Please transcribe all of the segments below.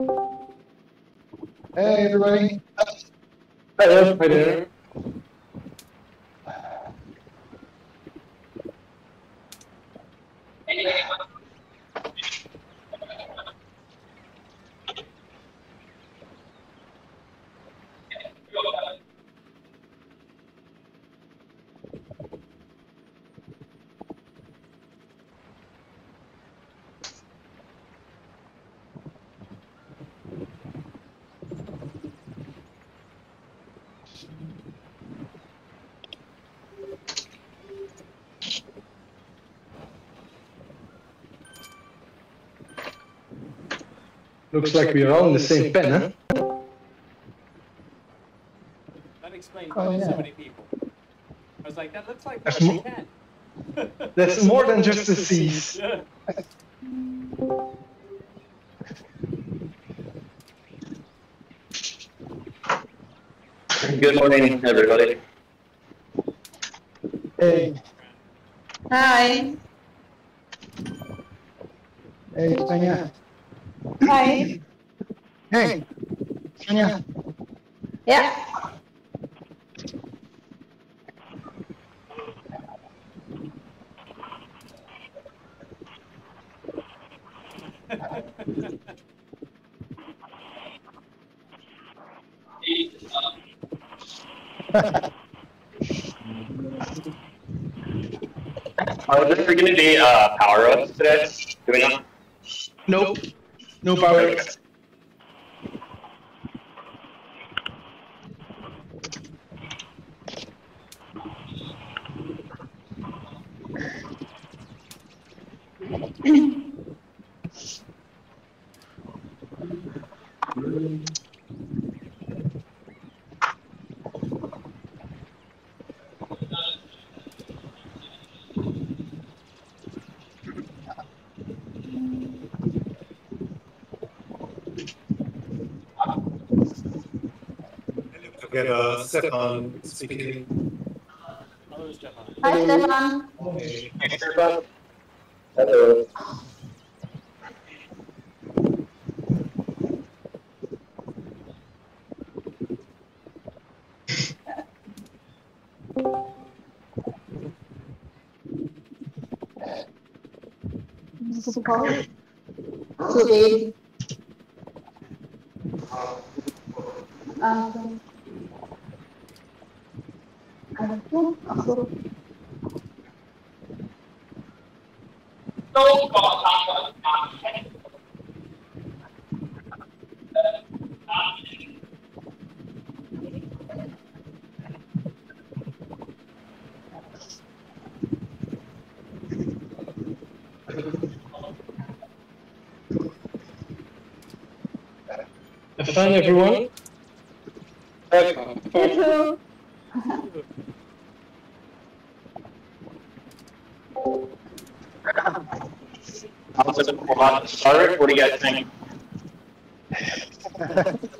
Hey, everybody. Hello. Hi there. Looks like we are all in the same pen, huh? That explains Oh, why there's yeah. so many people. I was like, that looks like That's Marty mo- Kent. That's more than just the C's. Yeah. Good morning, everybody. Hey, Hi. No power. to get a Stefan speaking. Hello, Stefan. Hi, Stefan. Okay. Hello. Today. Fun, everyone. Hello. How's it going? Start? What do you guys think?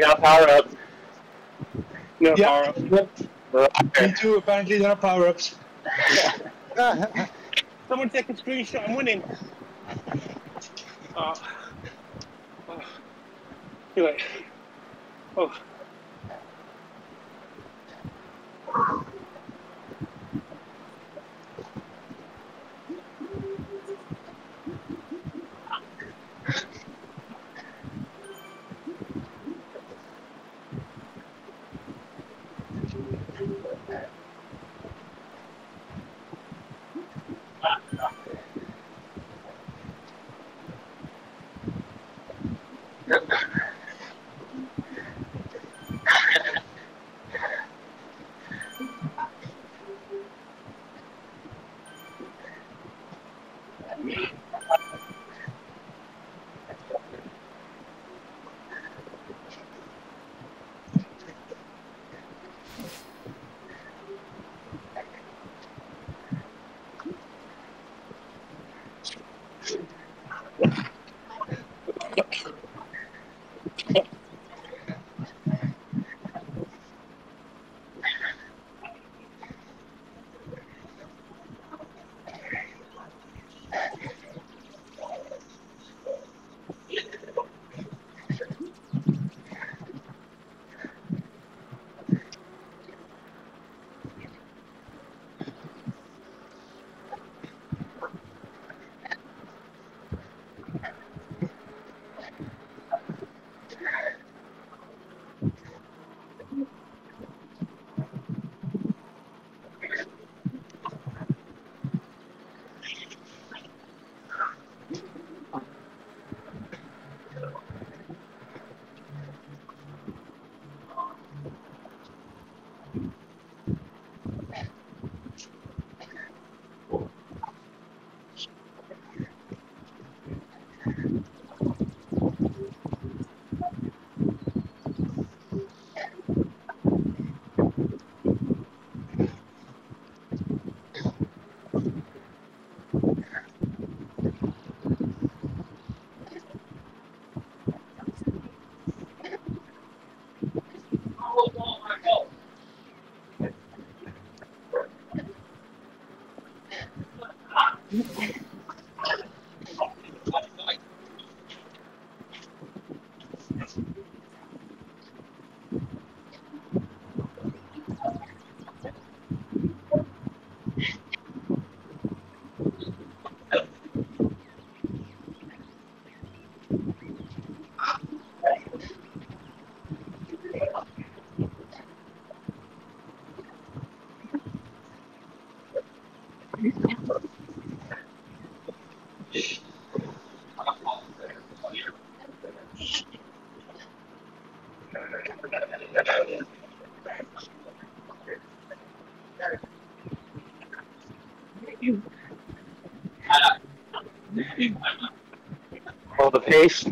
I got power up. No power We're Me too. Apparently, there are power ups. Someone take a screenshot. I'm winning. Oh. oh. Anyway. Well, the pace,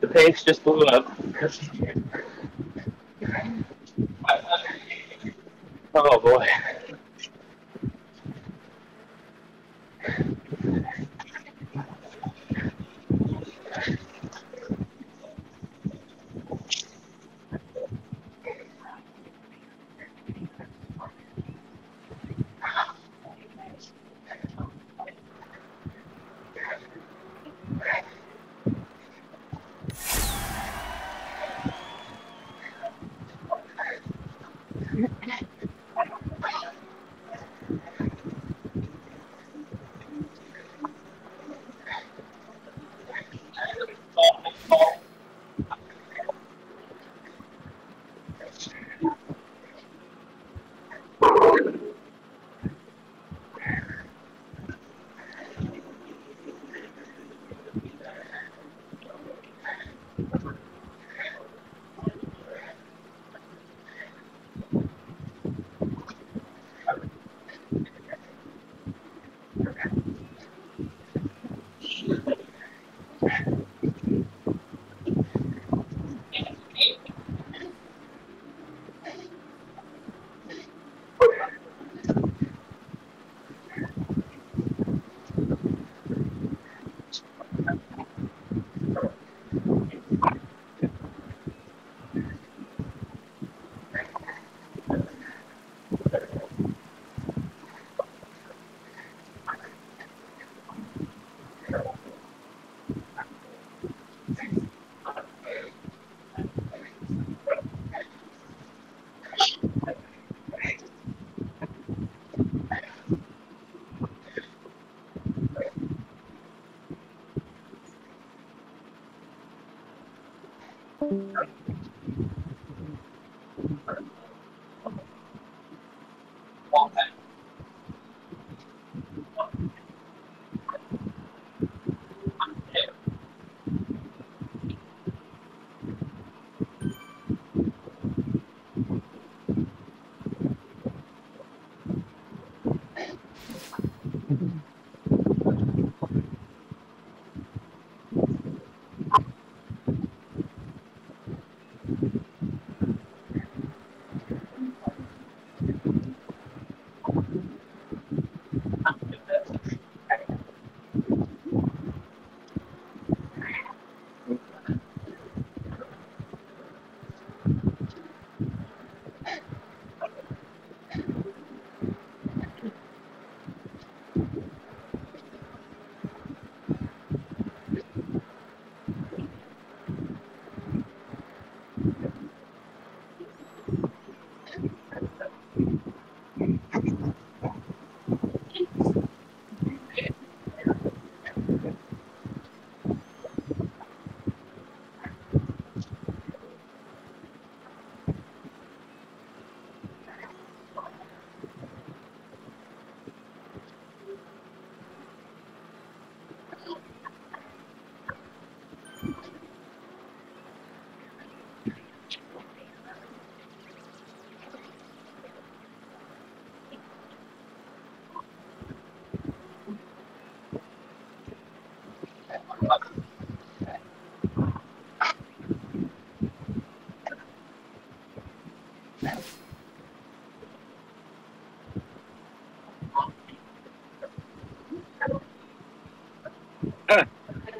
the pace just blew up.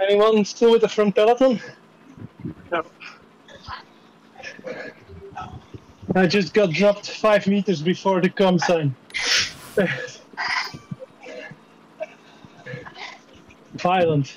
Anyone still with the front peloton? No. I just got dropped five meters before the KOM sign. Violent.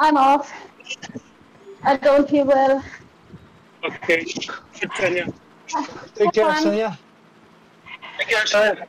I'm off. I don't feel well. Okay. Good, Tanya. Take care. Sonia. Take care, Tanya.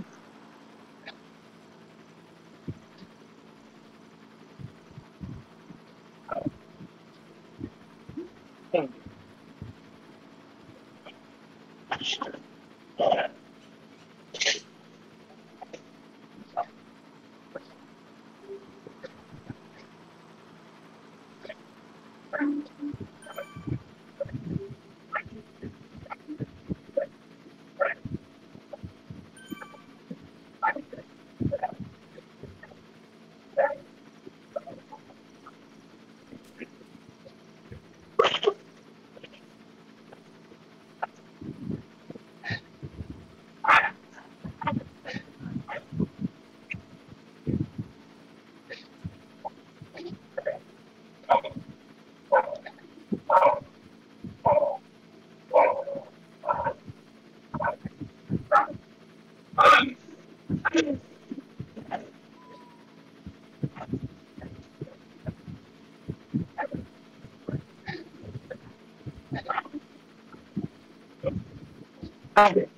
Bye.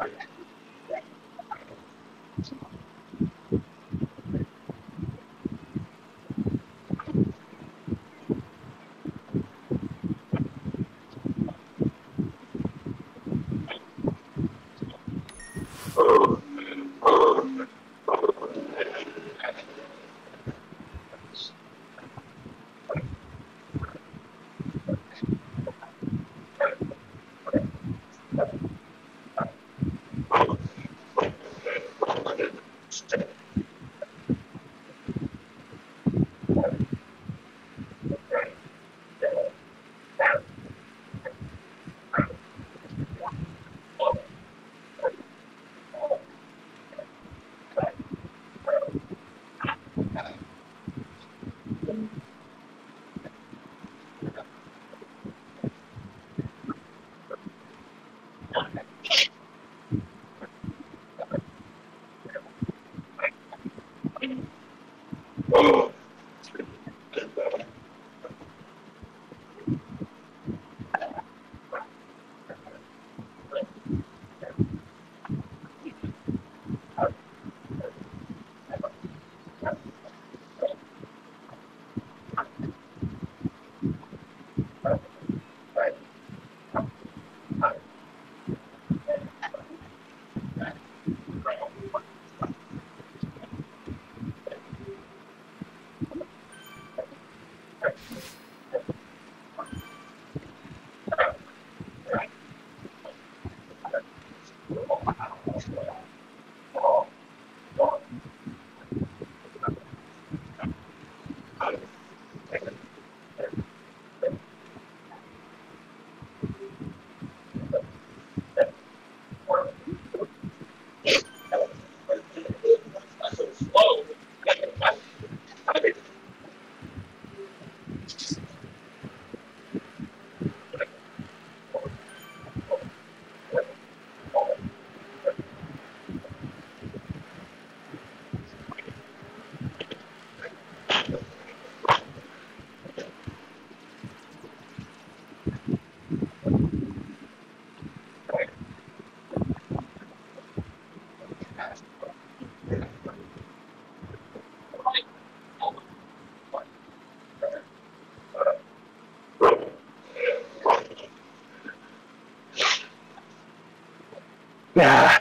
Bye. Yeah.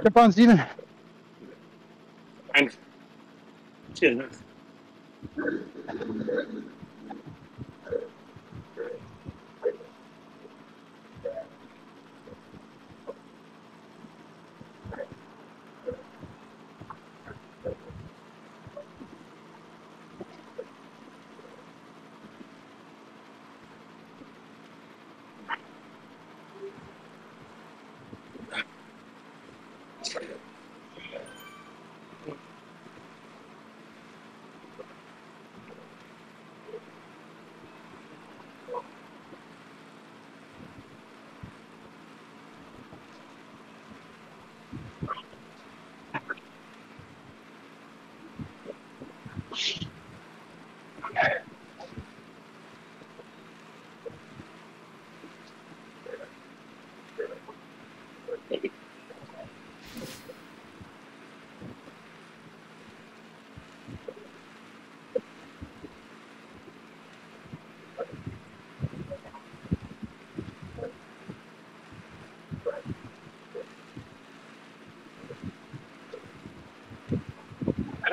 Step on, Steven. And chill.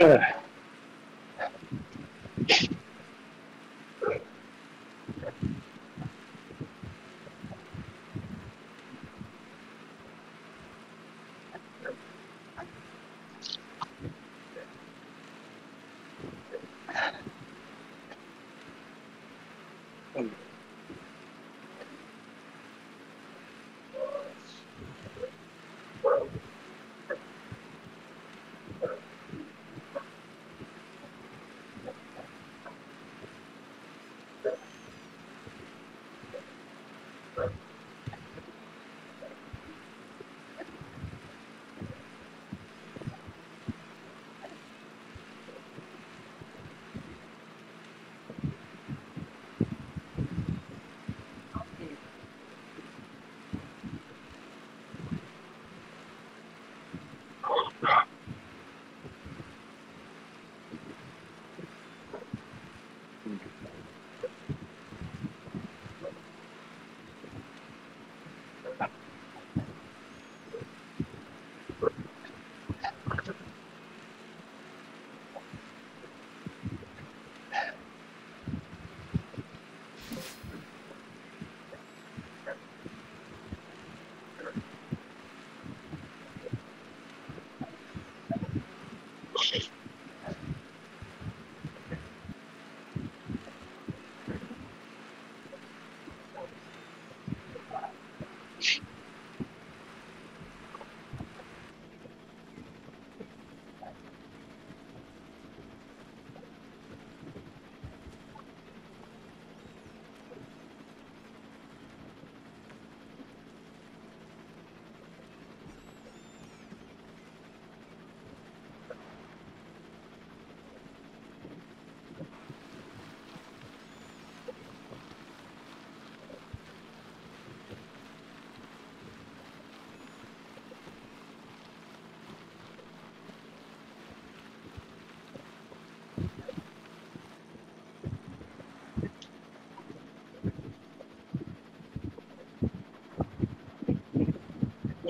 Uh,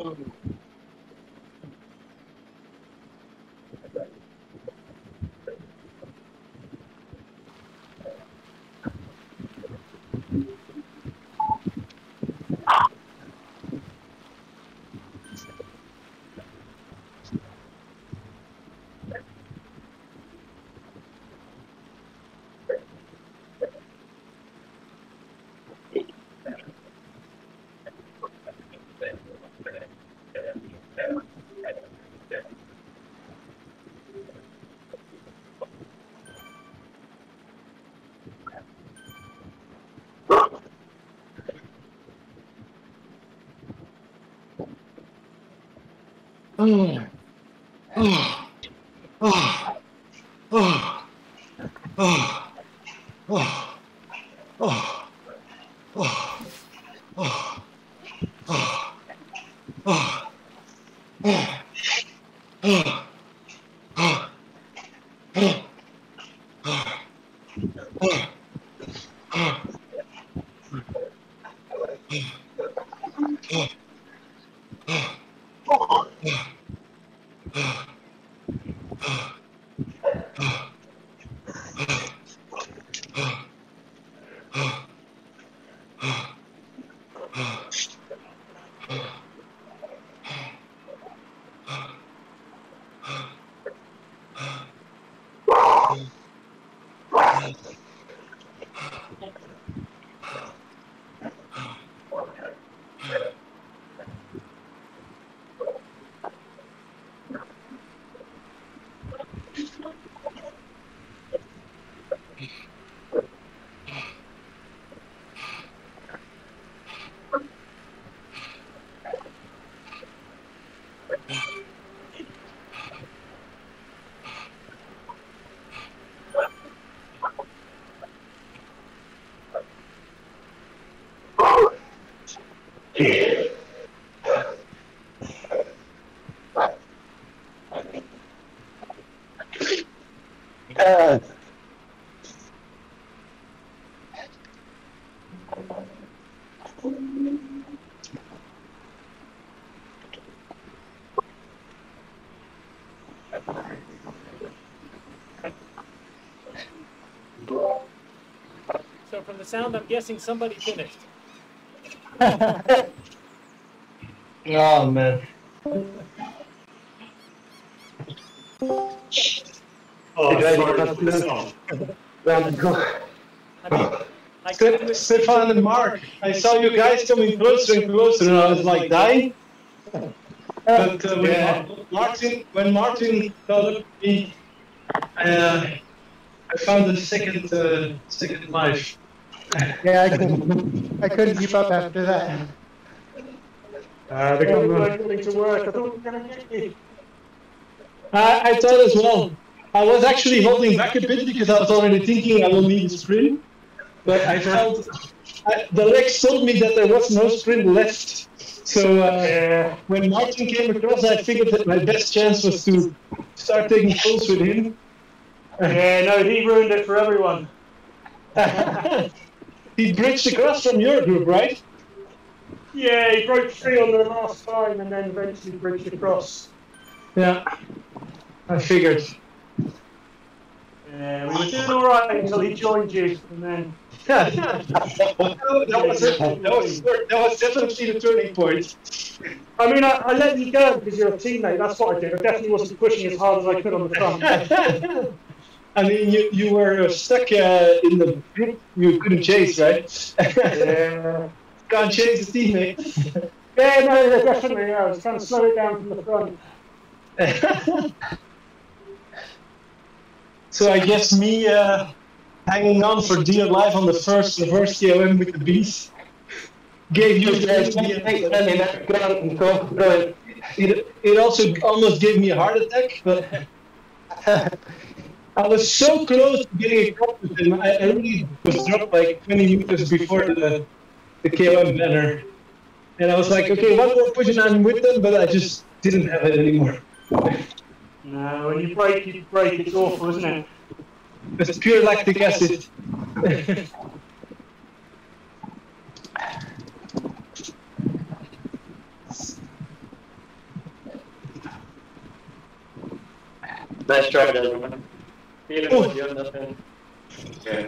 con, Oh. Oh. Oh. Oh. Oh. The sound, I'm guessing somebody finished. Oh man. Oh, sorry, not it's know? on. round go. I mean, Stefan and Mark, I saw you guys coming closer and closer, and I was like dying. But uh, when Yeah. Martin, when Martin got me, uh, I found a second, uh, second life. Yeah, I couldn't, I couldn't keep up after that. Uh, Yeah, we weren't going to work. I thought we were going to get you. I, I thought as well. I was actually holding back a bit because I was already thinking I will need a sprint. But I felt I, the legs told me that there was no sprint left. So uh, when Martin came across, I figured that my best chance was to start taking pulls with him. Yeah, no, he ruined it for everyone. he bridged across from your group, right? Yeah, he broke free on the last time and then eventually bridged across. Yeah. I figured. Yeah, we were doing all right until he joined you, and then that, was it. That, was, that was definitely the turning point. I mean, I, I let you go because you're a teammate. That's what I did. I definitely wasn't pushing as hard as I could on the front. I mean, you, you were stuck uh, in the group you couldn't chase, right? yeah. Can't chase the teammate. Yeah, no, yeah, definitely. Yeah, I was trying to slow it down from the front. so I guess me uh, hanging on for dear life on the first reverse KOM with the beast gave you it, it also almost gave me a heart attack, but I was so close to getting a cup with him. I, only was dropped like 20 meters before the, the KOM banner. And I was like, okay, one more push and I'm with them, but I just didn't have it anymore. No, when you break, you break. It's awful, isn't it? It's pure lactic acid. nice try, everyone. Even with oh. you nothing. Yeah.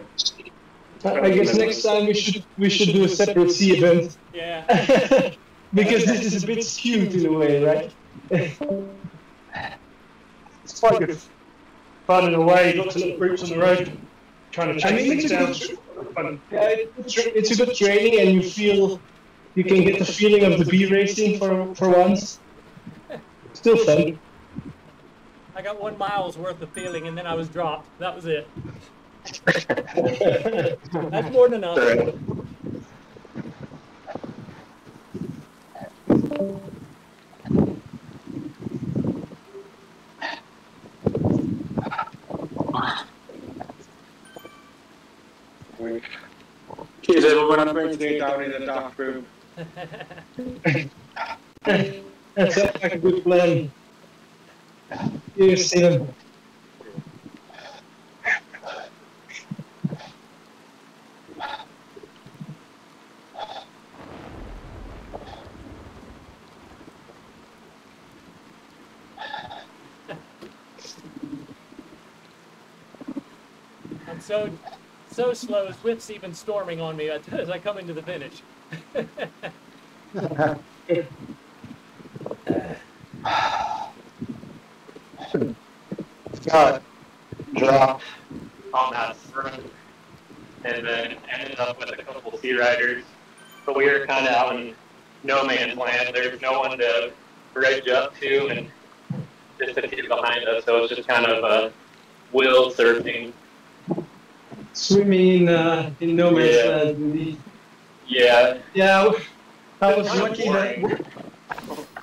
I I guess next time we should we should do a separate C event Yeah. because this is a bit skewed in a way, right? It's quite good fun in a way. Lots of little groups on the road trying to I chase things it's a down. good- Fun. Yeah, it's, it's a good training, and you feel you can get the feeling of the B racing for for once. Still fun. I got one mile's worth of feeling, and then I was dropped. That was it. That's more than enough. Alright. Cheers, everyone. I'm going to go down in the dark room. That sounds like a good plan. Here's Steven. I'm so so slow. Swift's even storming on me as I come into the finish. got dropped on that front and then ended up with a couple C riders. But we were kind of out in no man's land. There's no one to bridge up to and just a few behind us. So it was just kind of a will surfing. Swimming in, uh, in no man's Yeah. land. indeed. Yeah. Yeah, I was lucky that.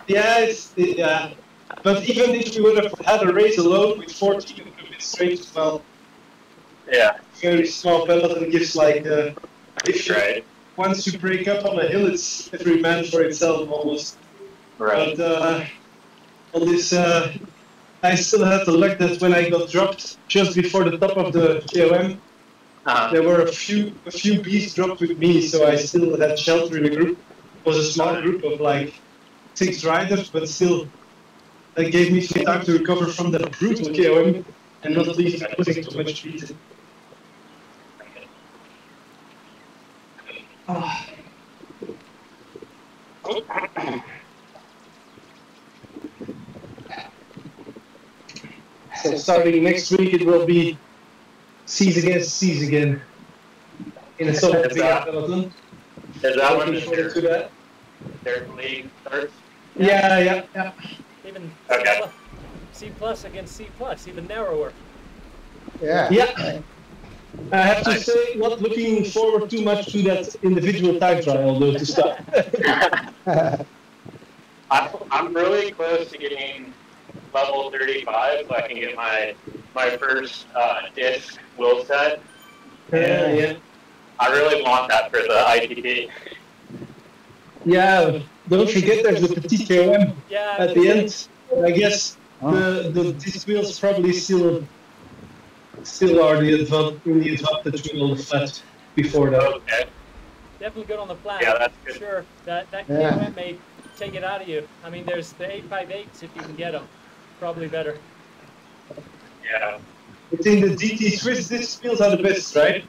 Yeah, it's yeah. But even if we would have had a race alone with 14, it would have been straight as well. Yeah. Very small peloton gives like uh, if Right. once you break up on a hill, it's every man for itself almost. Right. But uh, on this, uh, I still had the luck that when I got dropped just before the top of the KOM, Uh, there were a few a few B's dropped with me, so I still had shelter in the group. It was a small group of like six riders, but still, that gave me some time to recover from that brutal KOM and not leave putting too much beat. Ah. So starting next week, it will be C's against C's again. In a sort of Is big that- peloton. is that when Looking forward to their, that. their league starts? Yeah, yeah, yeah. Even Okay. C plus against C plus, even narrower. Yeah. Yeah. I have to Nice. say, not looking forward too much to that individual time trial, though, to start. I'm, I'm really close to getting level 35 so I can get my my first uh, disc wheel set. yeah, yeah. I really want that for the ITT. Yeah, don't forget there's the petit KOM Yeah. at the end. I guess oh. the, the disc wheels probably still still are the advan- in the advantage with all the flat before that. Okay. Definitely good on the flat. Yeah, that's good. Sure. That that Yeah. KOM may take it out of you. I mean, there's the 858s if you can get them. Probably better. Yeah. I think the DT Swiss disc wheels are the best, right?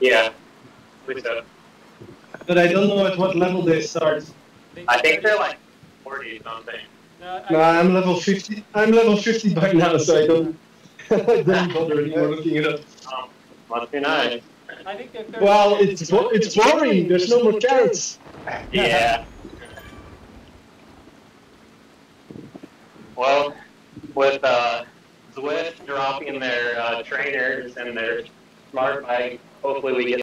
Yeah. I think so. But I don't know at what level they start. I think they're like 40 something. No, I, No, I'm level 50. I'm level 50 by now, so I don't, I don't bother anymore looking it up. Um, must be nice. I think they're 30 Well, it's bo- it's boring. There's no more carrots. Yeah. Well, with uh, Zwift dropping their uh, trainers and their smart bike, hopefully we get